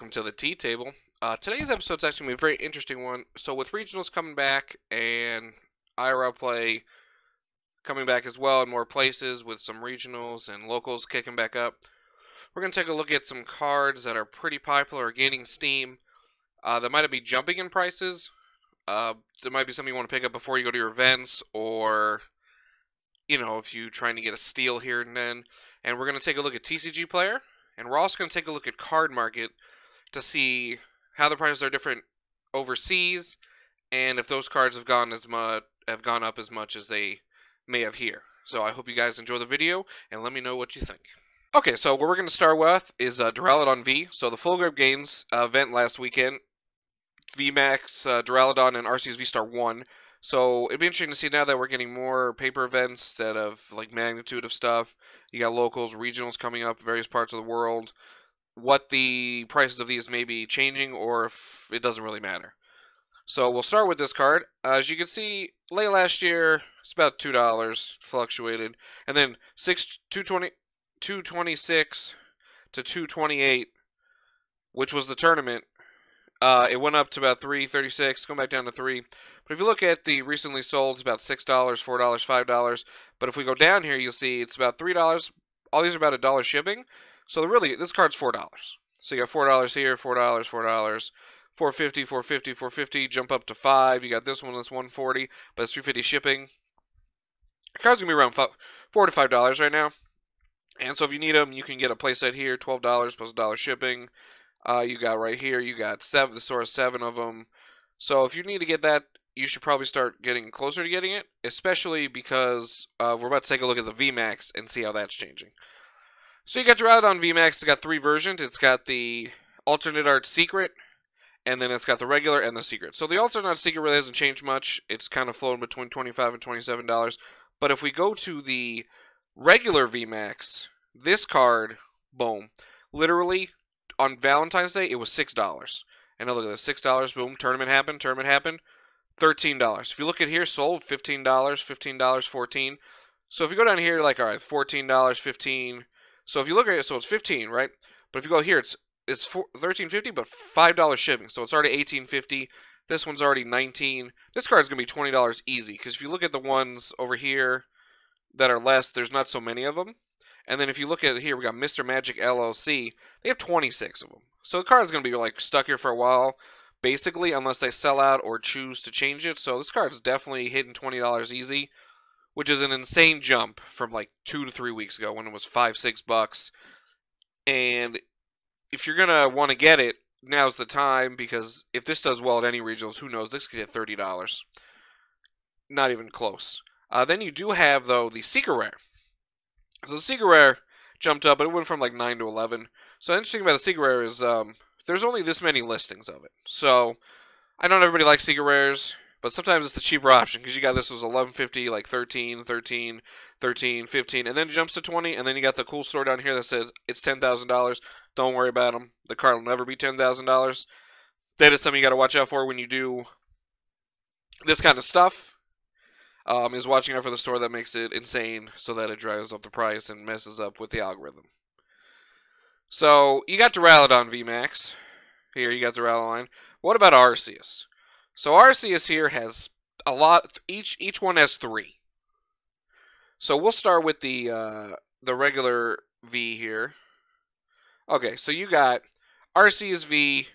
welcome to the tea table. Uh, today's episode is actually going to be a very interesting one. So, with regionals coming back and IRL play coming back as well in more places, with some regionals and locals kicking back up, we're going to take a look at some cards that are pretty popular gaining steam. Uh, that might be jumping in prices. Uh, there might be something you want to pick up before you go to your events, or you know, if you're trying to get a steal here and then. And we're going to take a look at TCG Player, and we're also going to take a look at Card Market to see how the prices are different overseas, and if those cards have gone as much have gone up as much as they may have here. So I hope you guys enjoy the video, and let me know what you think. Okay, so what we're going to start with is uh, Duraludon V. So the Full Grip Games uh, event last weekend, VMAX, uh, Duraludon, and Arceus V-Star won. So it'd be interesting to see now that we're getting more paper events that have like magnitude of stuff. You got locals, regionals coming up, various parts of the world. What the prices of these may be changing, or if it doesn't really matter. So we'll start with this card. As you can see, late last year it's about two dollars, fluctuated, and then six two twenty two twenty six to two twenty eight, which was the tournament. Uh, it went up to about three thirty six, going back down to three. But if you look at the recently sold, it's about six dollars, four dollars, five dollars. But if we go down here, you'll see it's about three dollars. All these are about a dollar shipping. So really, this card's four dollars. So you got four dollars here, four dollars, four dollars. 450, 450, 450, jump up to 5. You got this one that's 140, but it's 350 shipping. The card's to be around 4 to $5 right now. And so if you need them, you can get a playset here, $12 plus a dollar shipping. Uh, you got right here, you got seven, the has seven of them. So if you need to get that, you should probably start getting closer to getting it, especially because uh, we're about to take a look at the VMAX and see how that's changing. So you got Duraludon VMAX. It's got three versions. It's got the alternate art secret, and then it's got the regular and the secret. So the alternate art secret really hasn't changed much. It's kind of flown between 25 and 27 dollars. But if we go to the regular VMAX, this card, boom, literally on Valentine's Day it was six dollars. And now look at this, six dollars, boom, tournament happened, tournament happened. $13. If you look at here, sold $15, $15, 14 So if you go down here, like, all right, $14, 15 So if you look at it, so it's 15 right? But if you go here, it's it's 13.50 but $5 shipping. So it's already 18.50 This one's already 19 This card's going to be $20 easy. Because if you look at the ones over here that are less, there's not so many of them. And then if you look at it here, we got Mr. Magic LLC. They have 26 of them. So the card's going to be, like, stuck here for a while basically, unless they sell out or choose to change it. So this card's definitely hitting $20 easy, which is an insane jump from like two to three weeks ago when it was five, six bucks. And if you're gonna want to get it, now's the time because if this does well at any regionals, who knows? This could hit thirty dollars. Not even close. Uh, then you do have though the secret rare. So the secret rare jumped up, but it went from like nine to eleven. So interesting about the secret rare is um, there's only this many listings of it. So I know everybody likes secret rares, but sometimes it's the cheaper option because you got this was 1150, like 13, 13, 13, 15, and then it jumps to 20, and then you got the cool store down here that says it's $10,000. Don't worry about them. The card will never be $10,000. That is something you got to watch out for when you do this kind of stuff. Um, is watching out for the store that makes it insane so that it drives up the price and messes up with the algorithm. So you got Duraludon VMAX. Here you got Duraludon. What about Arceus? So Arceus here has a lot. Each each one has three. So we'll start with the uh, the regular V here. Okay, so you got Arceus V,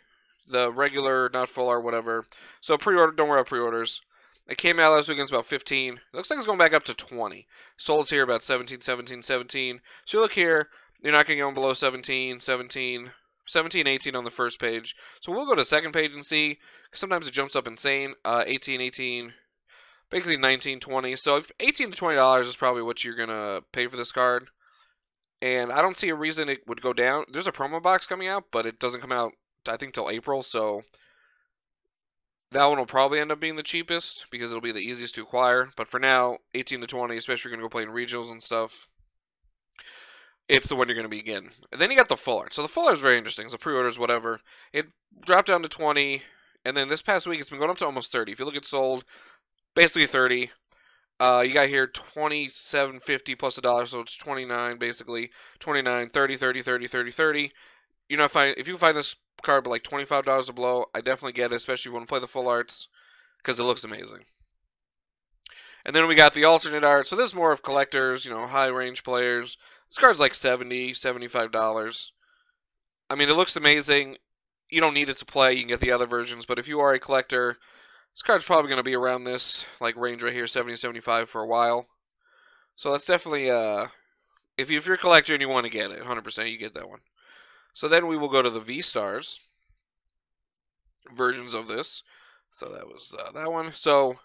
the regular, not full or whatever. So pre-order, don't worry about pre-orders. It came out last weekend, it's about 15. It looks like it's going back up to 20. Sold here about 17, 17, 17. So you look here, you're not going to go below 17, 17, 17, 18 on the first page. So we'll go to second page and see. Sometimes it jumps up insane. Uh, 18, 18, basically 19, 20. So if 18 to 20 dollars is probably what you're gonna pay for this card. And I don't see a reason it would go down. There's a promo box coming out, but it doesn't come out I think till April. So that one will probably end up being the cheapest because it'll be the easiest to acquire. But for now, 18 to 20, especially if you're gonna go play in regionals and stuff it's the one you're going to be getting. And then you got the full art. So the full art is very interesting. So pre-orders, whatever. It dropped down to 20, and then this past week it's been going up to almost 30. If you look at sold, basically 30. Uh, you got here 27.50 plus a dollar, so it's 29 basically. 29, 30, 30, 30, 30, 30. you know, if you find this card like twenty five dollars or below, I definitely get it, especially if you want to play the full arts, because it looks amazing. And then we got the alternate art. So this is more of collectors, you know, high range players. This card's like 70 $75. I mean, it looks amazing. You don't need it to play. You can get the other versions. But if you are a collector, this card's probably going to be around this like range right here, 70 75 for a while. So that's definitely, uh, if, you, if you're a collector and you want to get it, 100% you get that one. So then we will go to the V-Stars versions of this. So that was uh, that one. So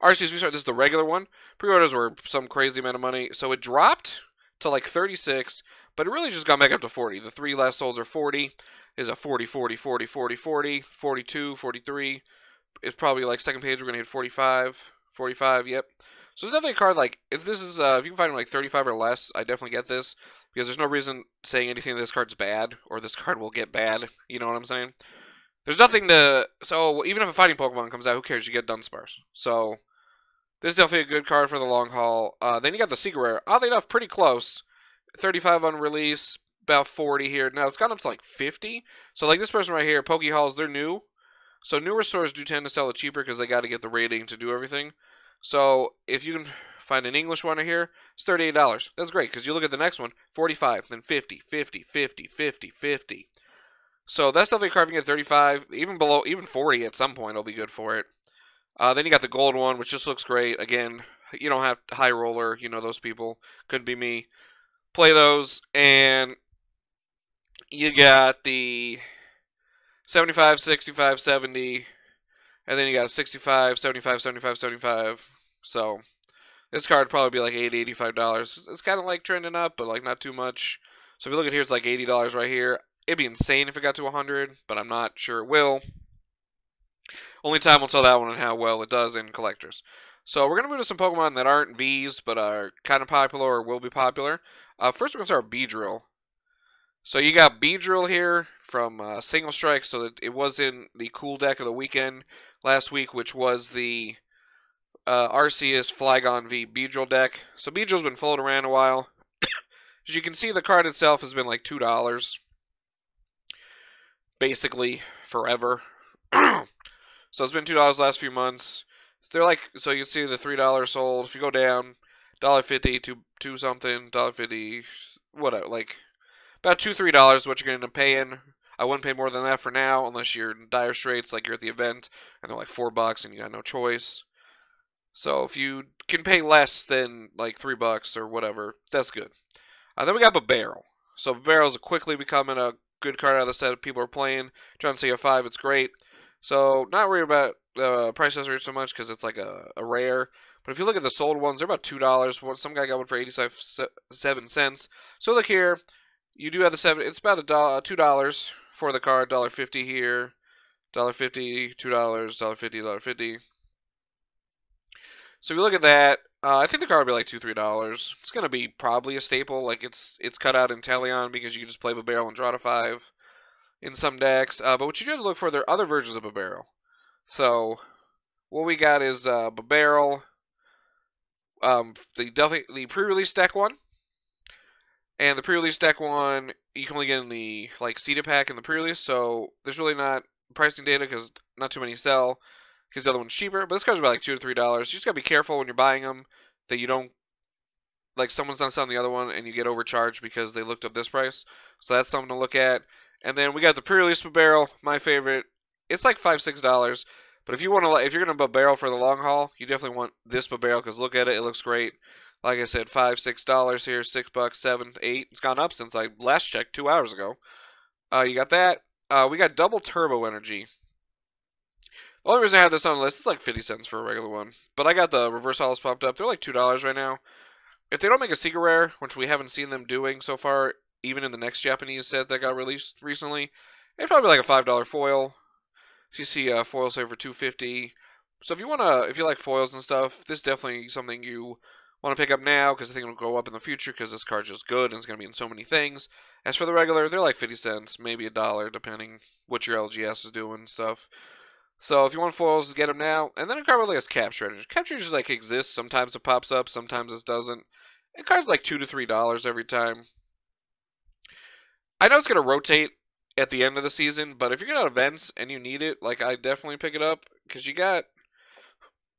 Arceus V-Star, this is the regular one. Pre-orders were some crazy amount of money. So it dropped to like 36, but it really just got back up to 40. The three last sold are 40. Is a 40, 40, 40, 40, 40, 42, 43. It's probably like second page we're gonna hit 45, 45. Yep. So it's definitely a card like if this is uh, if you can find like 35 or less, I definitely get this because there's no reason saying anything this card's bad or this card will get bad. You know what I'm saying? There's nothing to so even if a fighting Pokemon comes out, who cares? You get Dunsparce. So this is definitely a good card for the long haul. Uh, then you got the Secret Rare. Oddly enough, pretty close. 35 on release, about 40 here. Now it's gone up to like 50. So like this person right here, Poke Halls, they're new. So newer stores do tend to sell it cheaper because they got to get the rating to do everything. So if you can find an English one here, it's $38. That's great because you look at the next one, 45, then 50, 50, 50, 50, 50. So that's definitely carving at 35, even below, even 40 at some point will be good for it. Uh, then you got the gold one, which just looks great. Again, you don't have high roller, you know those people. Couldn't be me. Play those, and you got the 75, 65, 70, and then you got 65, 75, 75, 75. So this card probably be like 80 $85. It's kind of like trending up, but like not too much. So if you look at here, it's like $80 right here. It'd be insane if it got to 100 but I'm not sure it will. Only time will tell that one and how well it does in collectors. So we're going to move to some Pokemon that aren't Vs, but are kind of popular or will be popular. Uh, first, we're going to start Beedrill. So you got Beedrill here from uh, Single Strike. So it was in the cool deck of the weekend last week, which was the uh, Arceus Flygon V Beedrill deck. So Beedrill's been floating around a while. As you can see, the card itself has been like $2. Basically, forever. so it's been $2 last few months. They're like, so you can see the $3 sold. If you go down, $1.50 to two something, $1.50, whatever, like about two, three dollars what you're gonna end up paying. I wouldn't pay more than that for now unless you're in dire straits, like you're at the event and they're like four bucks and you got no choice. So if you can pay less than like three bucks or whatever, that's good. Uh, then we got Bibarel. So Bibarel's is quickly becoming a good card out of the set of people are playing. Trying to see a five, it's great. So not worried about uh, price rate so much because it's like a, a rare. But if you look at the sold ones, they're about two dollars. Some guy got one for eighty-seven cents. So look here, you do have the seven. It's about a dollar, two dollars for the card. Dollar fifty here, dollar fifty, two dollars, dollar fifty, dollar fifty. So if you look at that, uh, I think the card will be like two, three dollars. It's gonna be probably a staple. Like it's it's cut out Inteleon because you can just play a Bibarel and draw to five in some decks. Uh, but what you do have to look for, there are other versions of a Bibarel. So what we got is uh, a Bibarel, um, the the pre-release deck one, and the pre-release deck one you can only get in the like seeded pack in the pre-release. So there's really not pricing data because not too many sell because the other one's cheaper. But this card's about like two to three dollars. You just gotta be careful when you're buying them that you don't like someone's not selling the other one and you get overcharged because they looked up this price. So that's something to look at. And then we got the pre-release Bibarel, my favorite. It's like five six dollars. But if you want to, if you're gonna barrel for the long haul, you definitely want this Bibarel because look at it, it looks great. Like I said, five six dollars here, six bucks, seven, eight. It's gone up since I last checked two hours ago. Uh, you got that. Uh, we got double turbo energy. The only reason I have this on the list is like 50 cents for a regular one. But I got the reverse holos popped up. They're like $2 right now. If they don't make a secret rare, which we haven't seen them doing so far, even in the next Japanese set that got released recently, it's probably like a $5 foil. So you see a uh, foil save for 250 So if you want to, if you like foils and stuff, this is definitely something you want to pick up now because I think it'll go up in the future because this card's just good and it's going to be in so many things. As for the regular, they're like 50 cents, maybe a dollar, depending what your LGS is doing and stuff. So if you want foils, get them now. And then a card really has capture strategy. Capture just like exists. Sometimes it pops up, sometimes it doesn't. And cards like two to three dollars every time. I know it's gonna rotate at the end of the season, but if you're gonna events and you need it, like I definitely pick it up because you got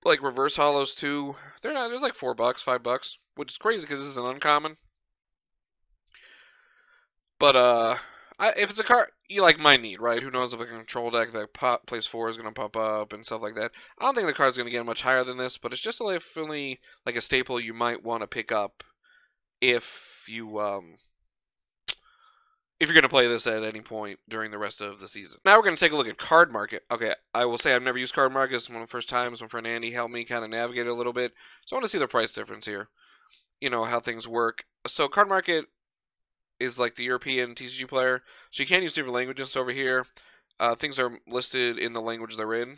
like reverse holos too. They're not. There's like four bucks, five bucks, which is crazy because this is an uncommon. But uh, I, if it's a card you like might need, right? Who knows if a control deck that pop, plays four is gonna pop up and stuff like that. I don't think the card's gonna get much higher than this, but it's just definitely like a staple you might want to pick up if you um if you're going to play this at any point during the rest of the season. Now we're going to take a look at Card Market. Okay, I will say I've never used Card Market. It's one of the first times my friend Andy helped me kind of navigate it a little bit. So I want to see the price difference here. You know, how things work. So Card Market is like the European TCG player. So you can use different languages over here. Uh, things are listed in the language they're in.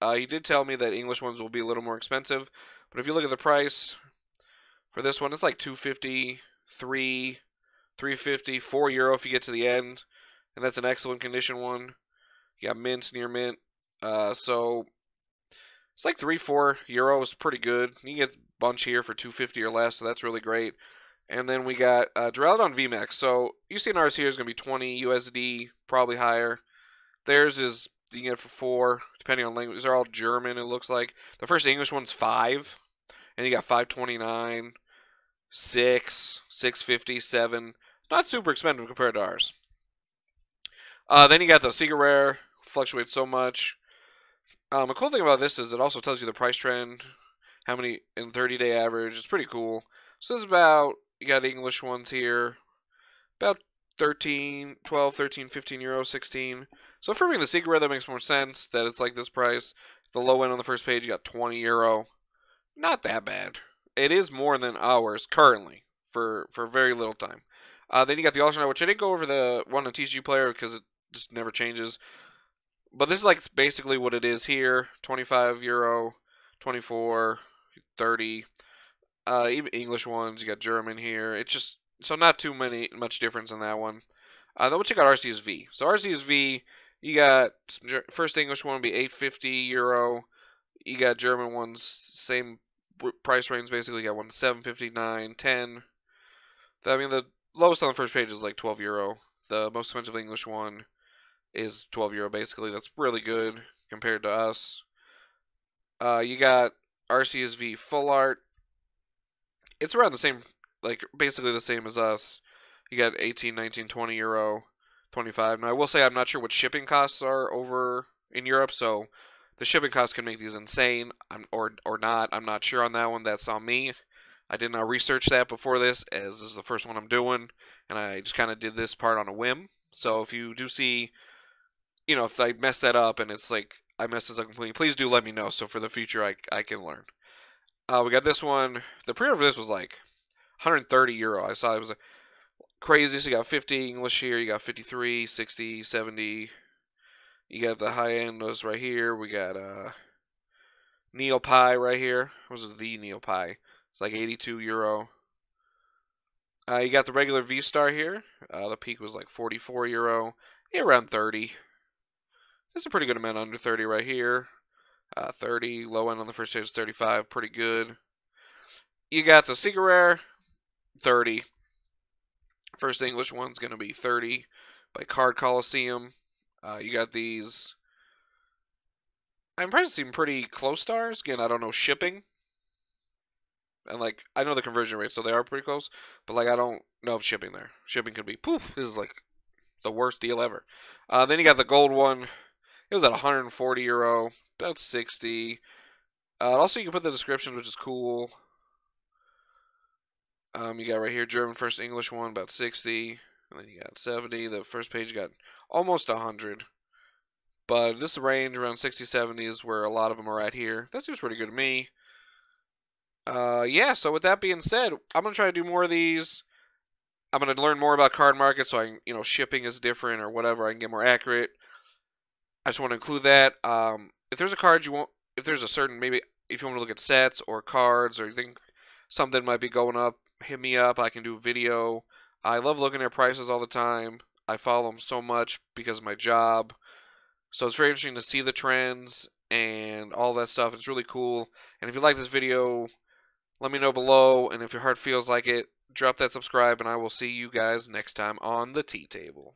Uh, he did tell me that English ones will be a little more expensive. But if you look at the price for this one, it's like 250 3 350 4 euro if you get to the end. And that's an excellent condition one. You got mint near mint. Uh, so it's like 3 4 euros, is pretty good. You get a bunch here for 250 or less, so that's really great. And then we got uh, Duraludon VMAX. So UCNR's here is going to be 20 USD, probably higher. Theirs is you can get it for four, depending on language. These are all German. It looks like the first English one's five, and you got 529, six, 650, seven. Not super expensive compared to ours. Uh, then you got the Secret Rare, fluctuates so much. Um, a cool thing about this is it also tells you the price trend, how many in 30 day average. It's pretty cool. So this is about you got English ones here. About 13, 12, 13, 15 euro, 16. So for me, the secret rare, that makes more sense that it's like this price. The low end on the first page, you got 20 euro. Not that bad. It is more than ours currently for, for very little time. Uh, then you got the alternate, which I didn't go over the one on TCG player because it just never changes. But this is like basically what it is here 25 euro, 24, 30 uh, even English ones. You got German here. It's just so not too many much difference in that one. Uh, then we'll check out Arceus V. So Arceus V, you got first English one will be 850 euro. You got German ones, same price range basically. You got one 759, 10. I mean the lowest on the first page is like 12 euro. The most expensive English one is 12 euro basically. That's really good compared to us. Uh, you got Arceus V full art it's around the same, like basically the same as us. You got 18, 19, 20 euro, 25. Now I will say I'm not sure what shipping costs are over in Europe, so the shipping costs can make these insane, I'm, or or not. I'm not sure on that one. That's on me. I did not research that before this, as this is the first one I'm doing, and I just kind of did this part on a whim. So if you do see, you know, if I mess that up and it's like I mess this up completely, please do let me know. So for the future, I I can learn. Uh, we got this one. The pre-order for this was like 130 euro. I saw it was crazy. So you got 50 English here. You got 53, 60, 70. You got the high end was right here. We got uh, Neopie right here. Was the Neopie? It's like 82 euro. Uh, you got the regular V Star here. Uh, the peak was like 44 euro. Yeah, around 30. That's a pretty good amount under 30 right here. Uh, 30, low end on the first stage is 35, pretty good. You got the Secret Rare, 30. First English one's going to be 30 by Card Coliseum. Uh, you got these. I'm probably seeing pretty close stars. Again, I don't know shipping. And like I know the conversion rate, so they are pretty close. But like I don't know if shipping there. Shipping could be poof. This is like the worst deal ever. Uh, then you got the gold one. It was at 140 euro, about 60. Uh, also, you can put the descriptions, which is cool. Um, you got right here German first English one about 60, and then you got 70. The first page got almost 100. But this range around 60, 70 is where a lot of them are at here. That seems pretty good to me. Uh, yeah, so with that being said, I'm going to try to do more of these. I'm going to learn more about card market so I, can, you know, shipping is different or whatever. I can get more accurate. I just want to include that. Um, if there's a card you want, if there's a certain maybe if you want to look at sets or cards or you think something might be going up, hit me up. I can do video. I love looking at prices all the time. I follow them so much because of my job. So it's very interesting to see the trends and all that stuff. It's really cool. And if you like this video, let me know below. And if your heart feels like it, drop that subscribe, and I will see you guys next time on the tea table.